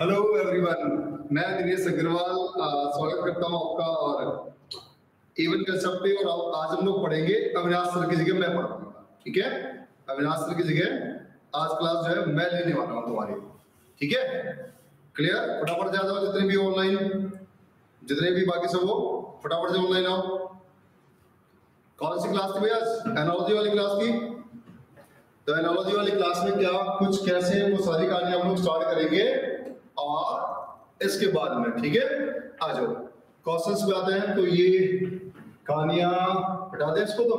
Hello everyone मैं दिनेश अग्रवाल स्वागत करता हूँ आपका और इवन कंसेप्ट पे और आज हम लोग पढ़ेंगे अविनाश सर की जगह मैं पढ़ाऊँगा ठीक है? अविनाश सर की जगह आज क्लास जो है मैं लेने वाला हूँ तुम्हारी ठीक है? क्लियर फटाफट जा जाओ जितने भी ऑनलाइन जितने भी बाकी सब हो, फटाफट से ऑनलाइन आओ। कौन सी क्लास थी भैया एनोलॉजी वाली क्लास थी? तो एनोलॉजी वाली क्लास में क्या, कुछ कैसे वो सारी कहानी हम लोग स्टार्ट करेंगे? इसके बाद में ठीक है? आ जाओ। क्वेश्चंस पे आते हैं तो ये कहानियाँ हटा दे इसको तो,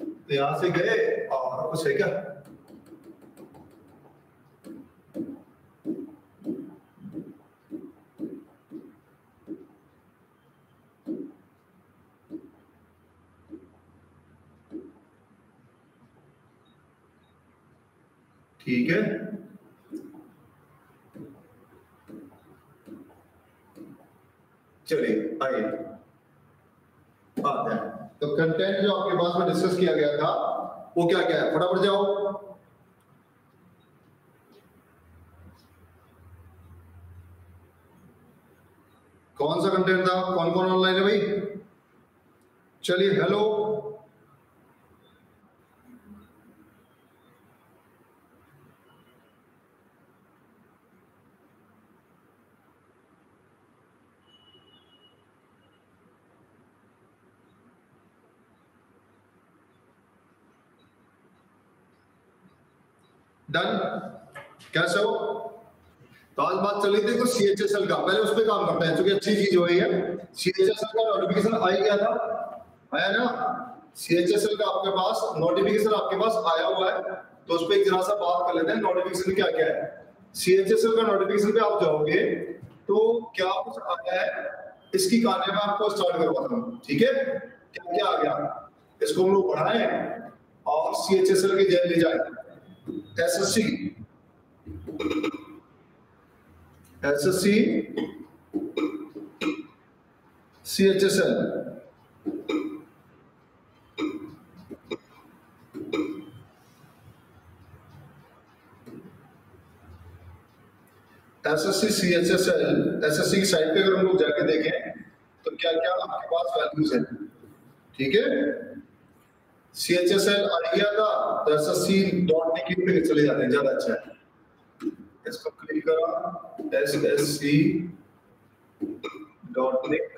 तो। यहाँ से गए और कुछ है क्या? ठीक है? चलिए, आइए। आते हैं। तो कंटेंट जो आपके पास में डिस्कस किया गया था, वो क्या क्या है? फटाफट जाओ। कौन सा कंटेंट था? कौन कौन ऑनलाइन है भाई? चलिए हेलो डन कैसे हो तो आज बात चली थी तो सीएचएसएल का। पहले उस पर काम करते हैं। क्योंकि अच्छी चीज़ हो रही है। सीएचएसएल का नोटिफिकेशन आ गया था? आया ना? सीएचएसएल का आपके पास नोटिफिकेशन आपके पास आया हुआ है। तो उस पर जरा सा बात कर लेते हैं। नोटिफिकेशन क्या क्या है? सीएचएसएल का नोटिफिकेशन पे आप जाओगे तो क्या कुछ आया है? इसकी कहानी में आपको स्टार्ट करवाता हूँ। ठीक है? क्या क्या आ गया? इसको हम लोग पढ़ाए और सी एच एस एल के जेल ले जाए। SSC SSC CHSL SSC CHSL SSC की साइट पे अगर हम लोग जाके देखें तो क्या क्या आपके पास वैल्यूज़ है? ठीक है? सी एच एस एल आ गया था डॉट निकिन पे चले जाते हैं, ज़्यादा अच्छा है। इसको क्लिक करा S S C dot nic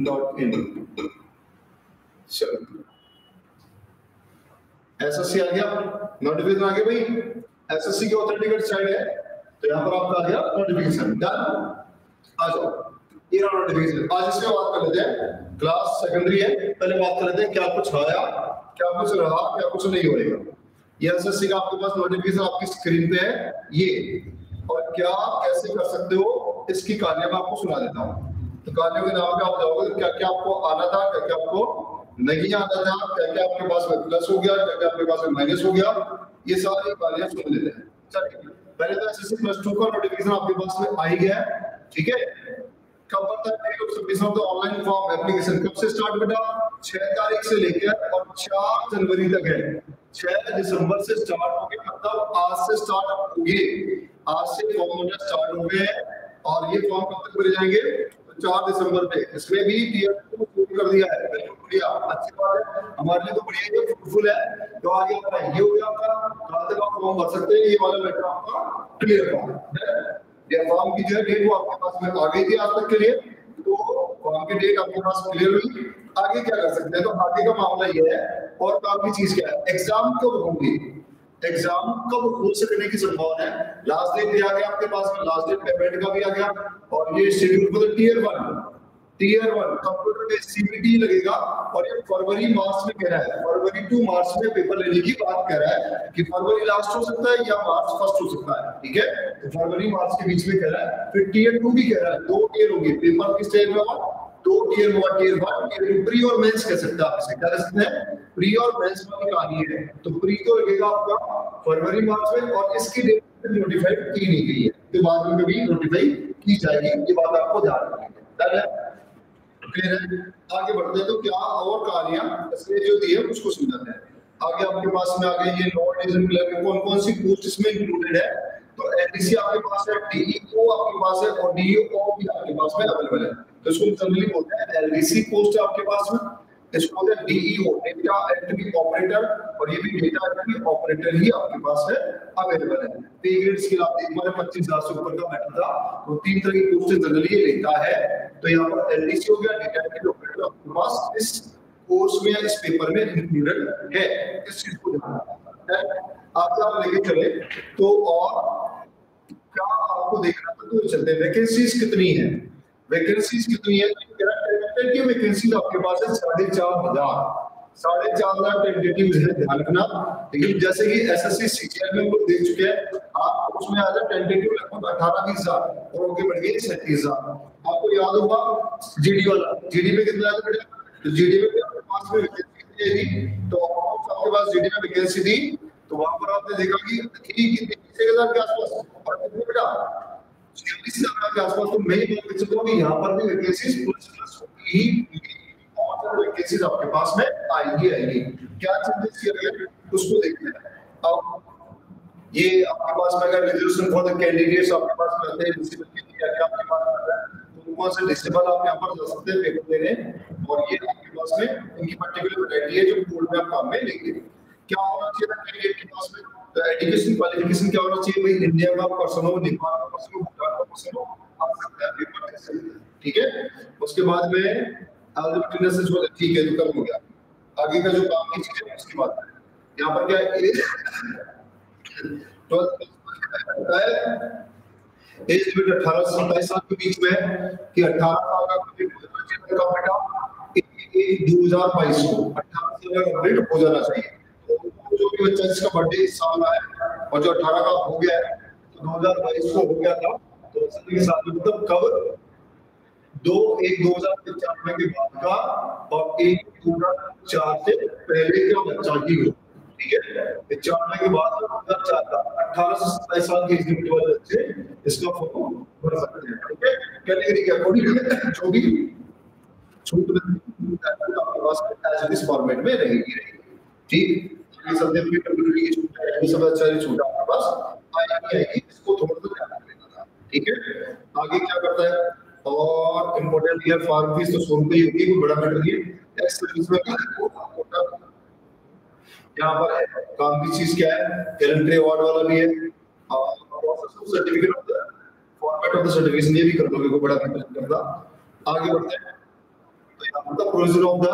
dot in चलो। एस एस सी आ गया। नोटिफिकेशन आ गया भाई। एस एस सी की ऑथेंटिकेट साइड है। तो यहाँ पर आपका आ गया नोटिफिकेशन डन आ जाओ। ये रहा नोटिफिकेशन आज इसमें बात कर लेते हैं। क्लास सेकेंडरी है, पहले बात कर लेते हैं क्या कुछ आया, क्या कुछ रहा, क्या कुछ नहीं होएगा ये एसएससी का आपके पास नोटिफिकेशन आपकी स्क्रीन पे है, ये। और क्या कैसे कर सकते हो, इसकी कहानियाँ मैं आपको सुना देता हूँ। तो कहानियों के नाम पे आप जाओगे तो क्या क्या आपको आना था क्या क्या आपको नहीं आना था क्या क्या आपके पास में प्लस हो गया क्या क्या आपके पास में माइनस हो गया, ये सारी कहानियाँ सुन लेते हैं। चलिए, पहले तो एसएससी प्लस टू का नोटिफिकेशन आपके पास में आ ही गया है, ठीक है? कब तक submission of the online form application कब से स्टार्ट बेटा छह तारीख से लेकर और चार जनवरी तक है। छह दिसंबर से स्टार्ट हो गए मतलब आज से स्टार्ट होंगे। आज से फॉर्म होना स्टार्ट हो गए और ये फॉर्म कब तक भरे जाएँगे? तो चार दिसंबर पे। इसमें भी टीयर टू शुरू कर दिया है। बिल्कुल बढ़िया, अच्छी बात है। हमारे लिए तो बढ़िया ये फ्रूटफुल है। तो आगे आपका ये हो गया आपका। कल तक आप फॉर्म भर सकते हैं? ये वाला लेटर आपका क्लियर फॉर्म या फॉर्म की जो डेट वो आपके पास में आ गई थी आज तक के लिए तो फॉर्म की डेट आपके पास क्लियर हुई। आगे क्या कर सकते हैं? तो आगे का मामला ये है, और काम की चीज़ क्या है? एग्ज़ाम कब होंगी? एग्ज़ाम कब हो सकने की संभावना है? लास्ट डेट भी आ गया आपके पास में लास्ट डेट पेमेंट का भी आ गया, और ये शेड्यूल मतलब tier one tier one computer based CBT लगेगा और ये फरवरी मार्च में कह रहा है। फरवरी टू मार्च में पेपर लेने की बात कर रहा है कि फरवरी लास्ट हो सकता है या मार्च फ़र्स्ट हो सकता है, ठीक है? तो फरवरी मार्च के बीच में कह रहा है। फिर टीयर टू भी कह रहा है। दो टीयर होंगे। पेपर किस स्टेज में होगा दो टीयर हुआ tier one tier two pre और मेंस कह सकते हैं। आप इसे क्या कह सकते हैं? प्री और मेंस वाली कहानी है। तो प्री तो लगेगा आपका फरवरी मार्च में और इसकी डेट नोटिफाई की नहीं गई है। तो बाद में कभी नोटिफाई की जाएगी। ये बात आपको ध्यान रखनी है? फिर आगे बढ़ते हैं। तो क्या और कहानियाँ जो दी है, उसको समझाते हैं। आगे आपके पास में आगे ये नॉन प्लेयर कौन कौन सी पोस्ट इसमें इंक्लूडेड है? तो एनडीसी आपके पास है डीईओ आपके पास है और डीईओ भी आपके पास में अवेलेबल है। तो इसको जनरली बोलते हैं एलडीसी पोस्ट है आपके पास में। इसको बोलते हैं डीईओ डेटा एंट्री ऑपरेटर और ये भी डेटा एंट्री ऑपरेटर ही आपके पास है अवेलेबल है। पे ग्रेड स्किल आप देख पा पच्चीस हज़ार से ऊपर का मैटर था। तो तीन तरह की पोस्ट जनरली ये लेता है। तो यहाँ पर एलडीसी हो गया डेटा एंट्री ऑपरेटर आपके पास इस कोर्स में इस पेपर में इंक्लूडेड है। इस चीज़ को ध्यान रखना आगे आप लेके चले। तो और क्या आपको देखना था तो चलते वैकेंसीज कितनी है? वैकेंसीज कितनी है? टेंटेटिव वैकेंसीज आपके पास है, साढ़े चार हज़ार। साढ़े चार हज़ार टेंटेटिव है ध्यान रखना। लेकिन जैसे कि एसएससी सीजीएल में लोग देख चुके हैं, आप उसमें आ जाए टेंटेटिव लगभग अठारह बीस हज़ार, और उनके बढ़ गए सैंतीस हज़ार। आपको याद होगा जीडी वाला। जीडी में कितना आया बेटा? तो जीडी में आपके पास में वैकेंसी तो आपके पास जीडी में वैकेंसी थी। तो वहाँ पर आपने देखा कि कितनी के आसपास? बेटा छियालीस हज़ार के आसपास तो मैं ही बोल सकता हूँ कि यहाँ पर भी वैकेंसीज और वैकेंसीज आपके पास में आएँगी आएँगी। क्या चेंजेस किए गए उसको देखते हैं। अब ये आपके पास में अगर रिजर्वेशन फॉर द कैंडिडेट्स आपके पास में आते हैं डिसेबल के लिए क्या आपके पास आता है तो कौन से डिसेबल आप यहाँ पर जा सकते हैं पेपर देने और ये आपके पास में इनकी पर्टिकुलर वैरायटी है जो कोड में आप काम में लेंगे। क्या होना चाहिए कैंडिडेट के पास में? एजुकेशन क्वालिफिकेशन क्या होना चाहिए भाई? इंडिया का पर्सन हो नेपाल का पर्सन हो भूटान का पर्सन हो आ सकता है पेपर हैं, ठीक है? उसके बाद में एलिजिबिलिटी से जो ठीक है जो हो गया। आगे का जो काम की चीज़ें उसकी बात है यहाँ पर क्या है? एज लिमिट अठारह से सत्ताईस साल के बीच में कि अठारह साल का दो हज़ार बाईस को अठारह साल का हो जाना चाहिए। जो भी बच्चा जिसका बर्थडे इस साल है और जो अठारह का हो गया है तो दो हज़ार बाईस को हो गया था तो के साथ मतलब कब? दो एक दो हज़ार पचानवे के बाद का और एक दो हज़ार चार से पहले का बच्चा की हो। ठीक है? पचानवे के बाद चार का, अठारह से सत्ताईस साल के लिमिट वाले बच्चे इसका फॉर्म भर सकते हैं। ठीक है? कैटेगरी के अकॉर्डिंग जो भी छूट आपके पास फॉर्मेट में रहेगी रहेगी। ठीक? ये सब भी की ये सब अच्छा छूट आपके पास। आएगी, इसको थोड़ा सा ध्यान रखना था, ठीक है? आगे क्या करता है? और इंपॉर्टेंट ईयर फार्म फ़ीस तो सौ रुपए ही होगी कोई बड़ा मैटर नहीं है। एक्स सर्विस में यहाँ पर है, काम की चीज़ क्या है? गैलेंट्री अवार्ड वाला भी है certificate of the format of the certification ये भी कर दोगे कोई बड़ा मैटर करता आगे बढ़ते हैं। तो यहाँ पर provision of the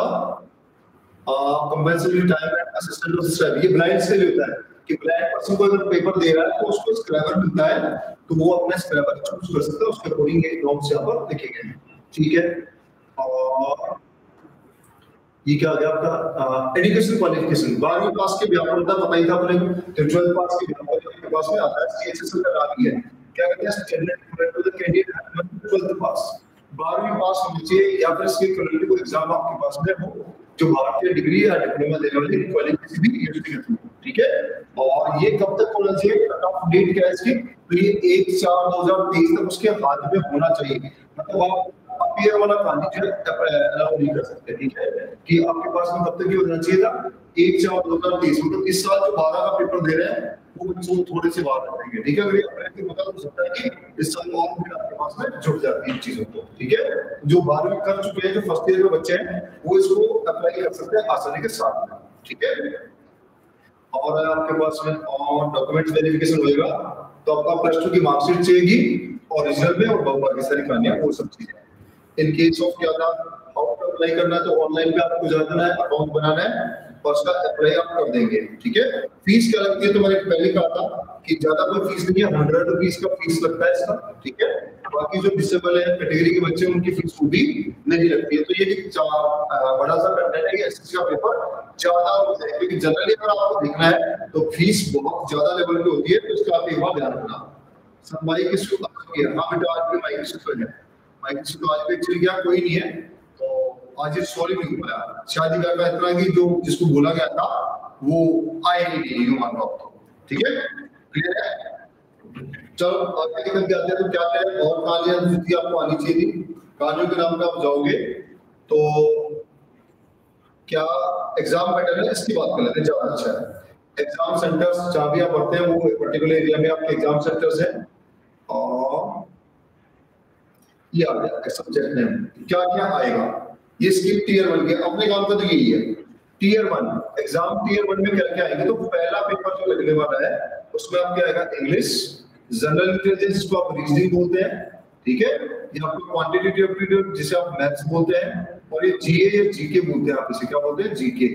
compulsory retirement assistant of scrap ये ब्लाइंड से होता है कि ब्लाइंड पर्सन को अगर पेपर दे रहा है तो उसको स्क्रैपर मिलता है तो वो अपना स्क्रैपर चूज़ कर सकता है। उसके अकॉर्डिंग ये नॉर्म्स यहाँ पर लिखे गए हैं। ठीक है? और ये क्या आ गया आपका? एजुकेशन क्वालिफिकेशन बारहवीं पास के व्यापक था पता ही था अपने तो ट्वेल्थ पास के व्यापक के पास में आता है। सीएचएसएल का नाम ही। क्या कहते हैं? Standard to the candidate twelfth pass बारहवीं पास होनी चाहिए या फिर इसके इक्विवेलेंट कोई एग्ज़ाम आपके पास में हो। जो भारतीय डिग्री या डिप्लोमा देने वाली क्वालिफिकेशन भी यूनिवर्सिटी के थ्रू ठीक है? और ये कब तक होना चाहिए? कट ऑफ़ डेट क्या है इसकी? तो ये एक चार दो हज़ार तेईस तक उसके हाथ में होना चाहिए। मतलब आप अपीयर वाला कहानी जो है अलाउ नहीं कर सकते, ठीक है? कि आपके पास में कब तक ये होना चाहिए था? एक चार दो हज़ार तेईस मतलब इस साल जो बारह का पेपर दे रहे हैं बच्चों थोड़े से बाहर रखेंगे ठीक है? अगर की पता तो सकता है कि इस साल और भी आपके पास में जुड़ जाती है इन चीज़ों को, ठीक है? जो बारहवीं कर चुके हैं, जो फ़र्स्ट ईयर के बच्चे हैं, वो इसको अप्लाई कर सकते हैं आसानी के साथ ठीक है? और आपके पास में और डॉक्यूमेंट वेरिफिकेशन होएगा तो आपका प्लस टू की मार्कशीट चाहिएगी ओरिजिनल में और बाकी सारी कहानियाँ, वो सब चीज़ें। इन केस ऑफ़ क्या था हाउ टू अप्लाई करना है तो ऑनलाइन पे आपको जाना है अकाउंट बनाना है उसका अप्लाई आप कर देंगे, ठीक है? फ़ीस क्या लगती है तो मैंने पहले कहा था कि ज़्यादा कोई फ़ीस नहीं है हंड्रेड रुपीज़ का फ़ीस लगता है इसका, ठीक है? बाकी जो डिसेबल है कैटेगरी के बच्चे उनकी फ़ीस भी नहीं लगती है। तो ये भी बड़ा सा कंटेंट है एसएससी का पेपर ज़्यादा होता है, क्योंकि जनरली अगर आपको देखना है तो फ़ीस बहुत ज़्यादा लेवल पे होती है तो इसका आप एक बार ध्यान रखना। सब माइक इशू हाँ बेटा, आज भी माइक इशू है। माइक इशू तो आज भी एक्चुअली क्या, कोई नहीं है। आज ये सॉरी नहीं पाया शादी का इतना कि जो जिसको बोला गया था, वो आए ही नहीं यू मान लो ठीक है? क्लियर है? चलो, आगे के आते हैं तो क्या है और कहानियाँ जितनी आपको आनी चाहिए। थी कहानियों के नाम पे आप जाओगे तो क्या एग्ज़ाम पैटर्न है? इसकी बात कर लेते हैं, ज़्यादा अच्छा है। एग्ज़ाम सेंटर्स जहाँ भी आप पढ़ते हैं, वो पर्टिकुलर एरिया में आपके एग्ज़ाम सेंटर्स हैं। और ये आ गया सब्जेक्ट नेम क्या क्या आएगा? ये स्किप टीयर वन के अपने काम का तो यही है। Tier one exam tier one में क्या क्या आएँगे? तो पहला पेपर जो लगने वाला है, उसमें आपके आएगा इंग्लिश जनरल इंटेलिजेंस जिसको आप रीजनिंग बोलते हैं, ठीक है? ये आपको क्वांटिटेटिव एप्टीट्यूड जिसे आप मैथ्स बोलते हैं, और ये जीए या जीके बोलते हैं आप इसे। क्या बोलते हैं? जीके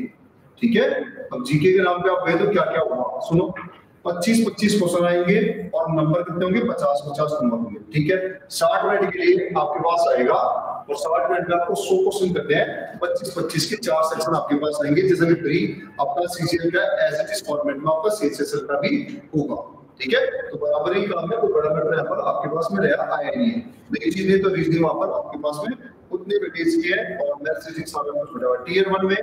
ठीक है? अब जीके के नाम पे आप गए तो क्या क्या हुआ? सुनो। 25 25 क्वेश्चन आएँगे, और नंबर कितने होंगे? 50 50 नंबर होंगे। ठीक है? 60 मिनट के लिए आपके पास आएगा और 60 मिनट में आपको सौ क्वेश्चन करते हैं। 25 25 के चार सेक्शन आपके पास आएँगे, जैसे कि प्री, आपका सीसीएल का एज इट इज़ फॉर्मेट में आपका सीएचएसएल का भी होगा। ठीक है? तो बराबर ही काम है, कोई बड़ा मैटर यहाँ पर आपके पास में रहा, आया नहीं है। लेकिन चीज़ें तो रीजनिंग वहाँ पर आपके पास में उतने वेटेज की है और मैथ्स फिजिक्स सारा छोटा टीयर वन में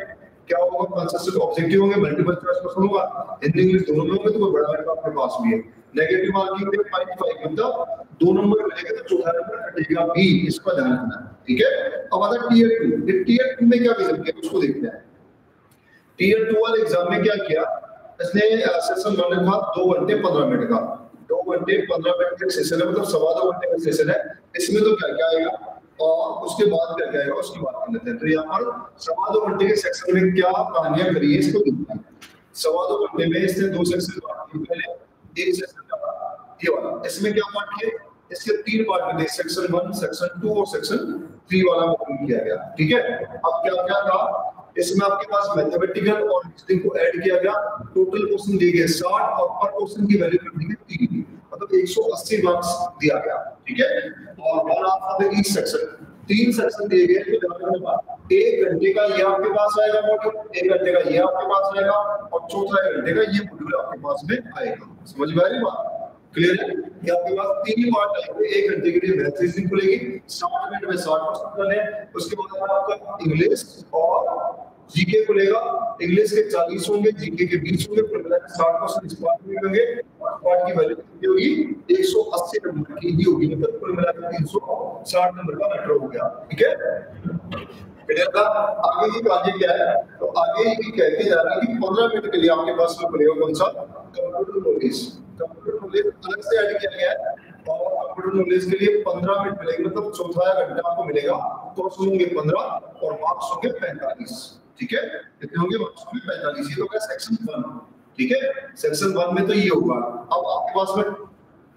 क्या होगा कंसिस्टेंट ऑब्जेक्टिव होंगे मल्टीपल चॉइस क्वेश्चन होगा। हिंदी इंग्लिश दोनों में होंगे तो कोई बड़ा नंबर आपके पास भी है। नेगेटिव मार्किंग में 5 5 मतलब दो नंबर मिलेंगे तो चौथा नंबर कटेगा बी इसका ध्यान रखना, ठीक है? अब आता टीयर 2 ये टीयर 2 में क्या सकते हैं उसको देखते हैं। टीयर 2 वाले एग्ज़ाम में क्या किया? इसने सेशन वन था 2 घंटे 15 मिनट का। 2 घंटे 15 मिनट का सेशन है मतलब सवा दो घंटे का सेशन है। इसमें तो क्या क्या आएगा? और उसके बाद क्या क्या आएगा? उसकी बात कर लेते हैं। तो यहाँ पर सवा दो घंटे के सेक्शन में क्या कहानियाँ करी है, इसको देखते हैं। सवा दो घंटे में इसने दो सेक्शन पहले एक सेक्शन ये वाला। इसमें क्या पार्ट किए इसके तीन पार्ट में सेक्शन वन सेक्शन टू और सेक्शन थ्री वाला ओपन किया गया। ठीक है? अब क्या क्या था? इसमें आपके पास मैथमेटिकल और रीजनिंग को ऐड किया गया। टोटल क्वेश्चन दिए गए। 60 और पर क्वेश्चन की वैल्यू कर दी गई तीन मतलब 180 मार्क्स दिया गया। ठीक है? और one of the each section तीन सेक्शन दिए गए तो एक घंटे का ये आपके पास आएगा मॉड्यूल एक घंटे का ये आपके पास आएगा, और चौथा घंटे का ये मॉड्यूल आपके पास में आएगा। समझ में आ रही बात? क्लियर है? कि आपके पास तीन पार्ट आएँगे एक घंटे के लिए मैथ रीजनिंग खुलेगी, साठ मिनट में साठ क्वेश्चन करने उसके बाद आपका इंग्लिश और जीके खुलेगा। इंग्लिश के 40 होंगे जीके के 20 होंगे कुल मिलाकर 60 क्वेश्चन इस पार्ट में होंगे पार्ट की वैल्यू कितनी होगी? 180 नंबर की ही होगी मतलब कुल मिलाकर 360 नंबर का मैटर हो गया, ठीक है? आगे की आगे क्या है? तो आगे ये कह के जा रहा है कि 15 मिनट के लिए आपके पास में खुलेगा कौन सा? कंप्यूटर नॉलेज कंप्यूटर नॉलेज अलग से ऐड किया गया है और कंप्यूटर नॉलेज के लिए 15 मिनट मिलेंगे मतलब चौथा घंटा आपको मिलेगा। क्वेश्चन होंगे 15 और मार्क्स होंगे 45 ठीक है? कितने होंगे मार्क्स होंगे 45 ये तो सेक्शन 1 ठीक है? सेक्शन 1 में तो ये होगा। अब आपके पास में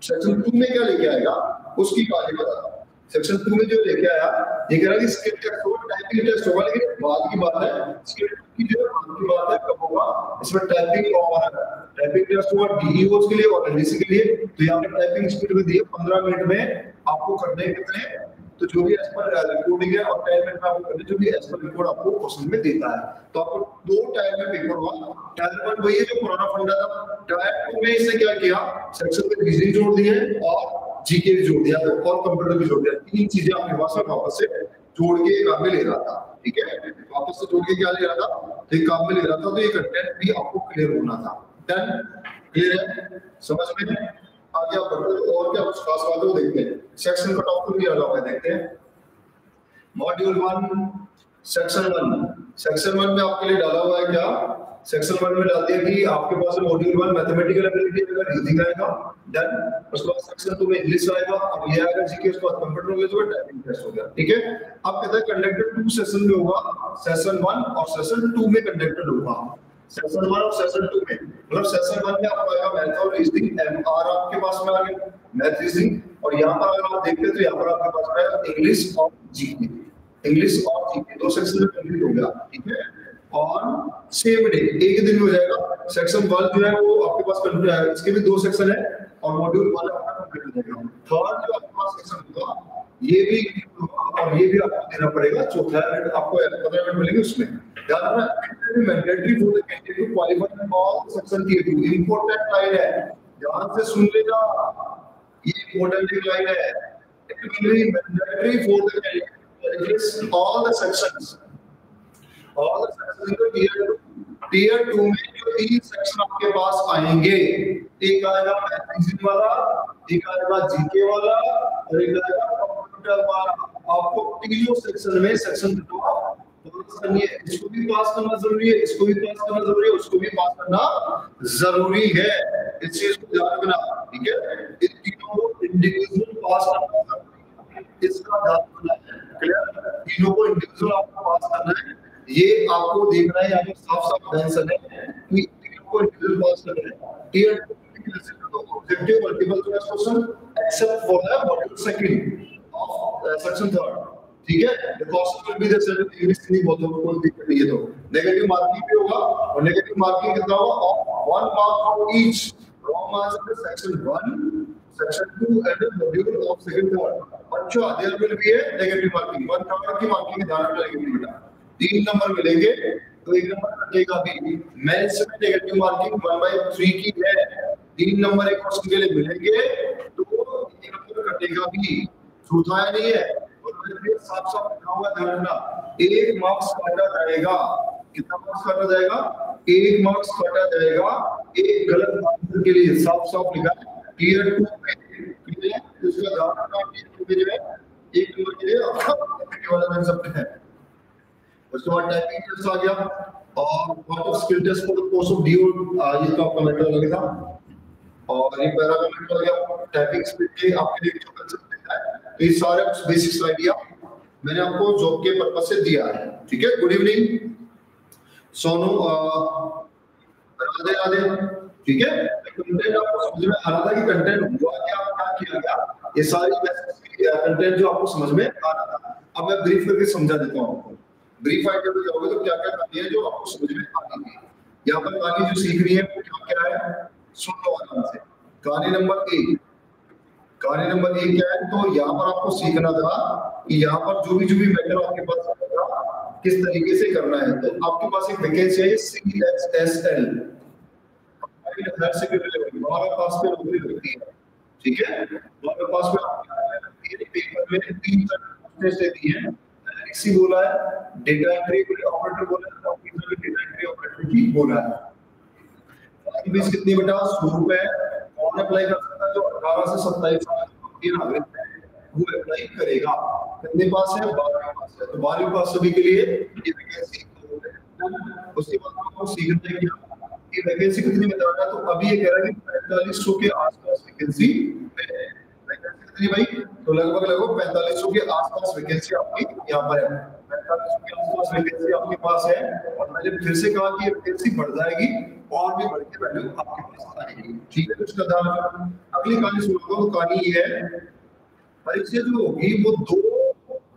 सेक्शन 2 में क्या लेके आएगा, उसकी कहानी बताता हूँ। सेक्शन 2 में जो लेके आया, ये कह रहा है कि स्किल टेस्ट होगा टाइपिंग टेस्ट होगा, लेकिन बाद की बात है स्किल की जो बाद की बात है, कब होगा, इसमें टाइपिंग और टाइपिंग टेस्ट होगा डीईओस के लिए और एनडीसी के लिए तो यहाँ पे टाइपिंग स्पीड में दिए 15 मिनट में आपको करने कितने तो जो भी एज पर रिकॉर्डिंग है, और टाइम में आपको करने जो भी एज पर रिकॉर्ड आपको क्वेश्चन में देता है। तो आपको दो टाइम में पेपर हुआ। टाइम वन वही है जो पुराना फंडा था। टाइम टू में इसने क्या किया? सेक्शन में रीजनिंग जोड़ दिए और जीके भी जोड़ दिया और कंप्यूटर भी जोड़ दिया, तीन चीज़ें आपके पास में वापस से जोड़ के काम में ले रहा था, ठीक है? वापस से जोड़ के क्या ले रहा था? एक काम में ले रहा था तो ये कंटेंट भी आपको क्लियर होना था। डन क्लियर है? समझ में है? आगे आप बढ़ते और क्या कुछ खास बात है वो देखते हैं। सेक्शन का टॉपिक भी अलग है देखते हैं। Module one section one section one में आपके लिए डाला हुआ है क्या? सेक्शन वन में डाल दिया कि आपके पास मॉड्यूल वन मैथमेटिकल एबिलिटी अगर रीजनिंग आएगा डन उसके बाद सेक्शन टू में इंग्लिश आएगा, अब ये आएगा जीके उसके बाद कंप्यूटर नॉलेज होगा टाइपिंग टेस्ट हो गया ठीक है? अब कहते हैं कंडक्टेड टू सेशन में होगा सेशन वन और सेशन टू में कंडक्टेड होगा। सेशन वन और सेशन टू में मतलब सेशन वन में आपको आएगा मैथ और रीजनिंग एमआर आपके पास में आ गया मैथ रीजनिंग और यहाँ पर अगर आप देखते हैं तो यहाँ पर आपके पास आएगा इंग्लिश और जीके इंग्लिश और जीके दो सेक्शन में कंप्लीट हो गया, ठीक है? और सेम डे एक दिन में हो जाएगा। सेक्शन वन जो है वो आपके पास कंप्लीट है इसके भी दो सेक्शन है और मॉड्यूल वन आपका कंप्लीट हो जाएगा। थर्ड जो आपके पास सेक्शन होगा, ये भी और ये भी आपको देना पड़ेगा। चौथा आपको पंद्रह मिनट मिलेंगे उसमें। याद रखना mandatory for the candidate to qualify all section T two important line है। ध्यान से सुन लेना। ये इंपॉर्टेंट लाइन है। It will be mandatory for the candidate all the sections और टीयर टू टीयर टू में जो तीन सेक्शन आपके पास आएँगे, एक आएगा मैथमेटिक्स वाला, एक आएगा जीके वाला, और एक आएगा कंप्यूटर वाला। आपको तीनों सेक्शन में सेक्शन दो। है, इसको भी पास करना ज़रूरी है, इसको भी पास करना ज़रूरी है, उसको भी पास करना ज़रूरी है। इस चीज़ को ध्यान रखना, ठीक है? इन तीनों को इंडिविजुअल पास करना। इसका ध्यान रखना है क्लियर तीनों को इंडिविजुअल आपको पास करना है। ये आपको देखना है यहाँ साफ़ साफ़ मेंशन है कि को इंडिविजुअल पास करना है tier multiple choice question except for the module second of uh, section third ठीक है the cost will be the same English नहीं बोलते हो कोई दिक्कत नहीं है तो नेगेटिव मार्किंग भी होगा और नेगेटिव मार्किंग कितना होगा of one mark for each wrong answer section 1 section 2 and the module of second third अच्छा there will be a negative marking one third की मार्किंग ध्यान रखना नेगेटिव बेटा तीन नंबर मिलेंगे तो एक नंबर कटेगा भी। मैं इसमें नेगेटिव मार्किंग 1 बाय 3 की है। तीन नंबर एक क्वेश्चन के लिए मिलेंगे तो एक नंबर कटेगा भी। छूटा नहीं है। साफ़ साफ़ लिखा हुआ ध्यान रखना एक मार्क्स काटा जाएगा। कितना मार्क्स काटा जाएगा? एक मार्क्स काटा जाएगा। एक गलत आंसर के लिए साफ़ साफ़ लिखा है टीयर टू में इसका ध्यान रखना टीयर टू में है एक नंबर के लिए वाला सकते हैं। उसके बाद टाइपिंग टेस्ट आ गया और what of skill test for the course of DO ये तो आपका मेथड लगेगा और ये पैरा का मेथड लगा टाइपिंग स्पीड के आपके लिए जो कंसेप्ट तो ये सारे बेसिक स्लाइड दिया। मैंने आपको जॉब के पर्पज से दिया है, ठीक है? गुड इवनिंग सोनू राधे राधे, ठीक है? कंटेंट आपको समझ में आ रहा था कि कंटेंट हुआ क्या क्या किया गया? ये सारी कंटेंट जो आपको समझ में आ रहा था। अब मैं ब्रीफ करके समझा देता हूँ आपको। ब्रीफ जाओगे तो क्या क्या कहानी है जो आपको समझ में आ है? यहाँ पर कहानी जो सीख रही है, वो क्या क्या है? सुन लो आराम से। कहानी नंबर एक। कहानी नंबर एक क्या है? तो यहाँ पर आपको सीखना था कि यहाँ पर जो भी जो भी मैटर आपके पास आएगा किस तरीके से करना है। तो आपके पास एक वैकेंसी है C S S L higher secondary level हमारे पास में नौकरी लगती है। ठीक है? हमारे पास में पेपर में तीन टेस्ट देती है। इसी बोला है डेटा एंट्री ऑपरेटर बोला है ऑफिसर डेटा एंट्री ऑपरेटर की बोला है। फ़ीस कितनी बेटा? सौ रुपए कौन अप्लाई कर सकता है? जो अठारह से सत्ताईस साल के नागरिक है। वो अप्लाई करेगा। कितने पास है? बारहवीं पास है। तो बारहवीं पास सभी के लिए ये वैकेंसी उसके बाद आपको सीखना है कि वैकेंसी कितनी बता रहा है। तो अभी ये कह रहा है कि पैंतालीस सौ के आसपास वैकेंसी कितनी भाई? तो लगभग लगभग पैंतालीस के आसपास वैकेंसी आपकी यहाँ पर है। आपके पास है। और मैंने फिर से कहा कि वैकेंसी बढ़ जाएगी और भी बढ़ के वैल्यू आपके पास आएगी। ठीक है उसका अगली कहानी सुनाऊँगा तो कहानी ये है, परीक्षा जो होगी वो दो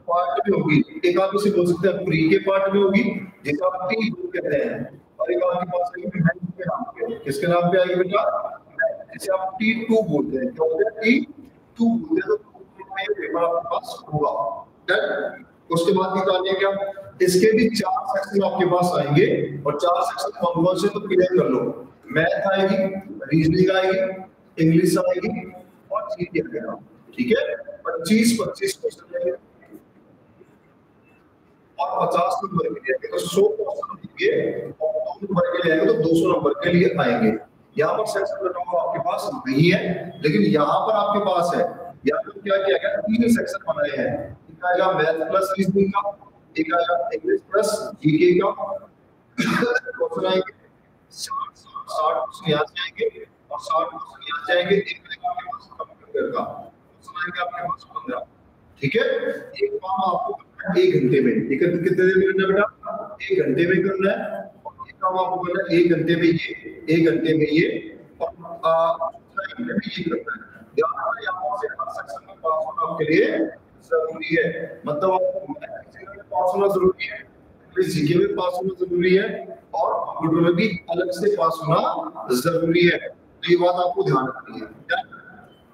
पार्ट में होगी। एक आप इसे बोल सकते हैं प्री के पार्ट में होगी, जिसे आप टी कहते हैं। और एक आपके पास आएगी के नाम पे। किसके नाम पे आएगी बेटा? जिसे आप टी टू बोलते हैं। क्या टी टू बोलते हैं। आपके पास होगा इसके भी चार सेक्शन आपके पास आएँगे और चार सेक्शन कौन कौन से तो क्लियर कर लो। मैथ आएगी रीजनिंग आएगी इंग्लिश आएगी और जीके आएगा ठीक है? पच्चीस पच्चीस क्वेश्चन आएँगे और पचास नंबर के लिए तो सौ क्वेश्चन देंगे और दो नंबर के लिए आएँगे तो दो सौ नंबर के लिए आएँगे। यहाँ पर सेक्शन बना आपके पास नहीं है, लेकिन यहाँ पर आपके पास है। यहाँ पर क्या किया गया? तीन सेक्शन बनाए हैं। एक आएगा मैथ प्लस रीजनिंग का एक आएगा इंग्लिश प्लस जीके का। क्वेश्चन आएँगे साठ साठ क्वेश्चन यहाँ से आएँगे, और साठ क्वेश्चन यहाँ से आएँगे, एक आएगा आपके पास कंप्यूटर का। क्वेश्चन आएँगे आपके पास पंद्रह। ठीक है? एक काम आपको एक घंटे में। एक कितने देर में करना बेटा? एक घंटे में करना है। एक काम आपको करना है, एक घंटे में ये, एक घंटे में ये। और में ये करना है। आपके लिए ज़रूरी है? मतलब पास होना ज़रूरी है जीके में पास होना ज़रूरी है और कंप्यूटर में भी अलग से पास होना ज़रूरी है तो ये बात आपको ध्यान रखनी है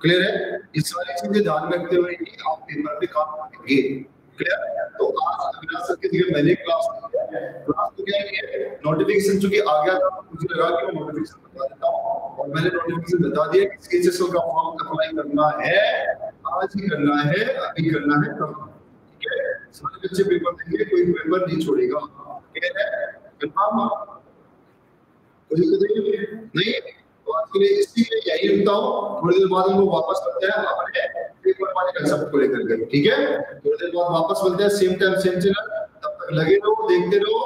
क्लियर है ये सारी चीज़ें ध्यान रखते हुए आप पेपर पे काम करेंगे क्लियर तो आज अविनाश की जगह मैंने क्लास क्लास तो क्या है नोटिफिकेशन चूँकि आ गया था मुझे लगा कि मैं नोटिफिकेशन बता देता हूँ। और मैंने नोटिफिकेशन बता दिया कि सीएचएसएल का फॉर्म अप्लाई करना है, आज ही करना है, अभी करना है, कल ठीक है? सारे बच्चे पेपर देंगे, कोई पेपर नहीं छोड़ेगा। क्लियर है? कंफर्म कोई दिक्कत नहीं तो के लिए इसलिए यही हूँ। थोड़ी देर बाद हम वापस करते हैं, अपने पेपर वाले कंसेप्ट को लेकर के, ठीक है? थोड़ी देर बाद वापस मिलते हैं सेम टाइम सेम चैनल तब तक लगे रहो, देखते रहो।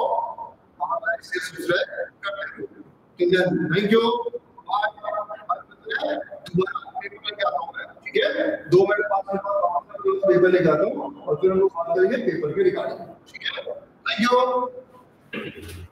ठीक है? थैंक यू पेपर ठीक है? दो मिनट पेपर लेके आता हूँ और फिर हम लोग बात करेंगे पेपर के रिगार्डिंग ठीक है? Thank you